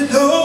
even though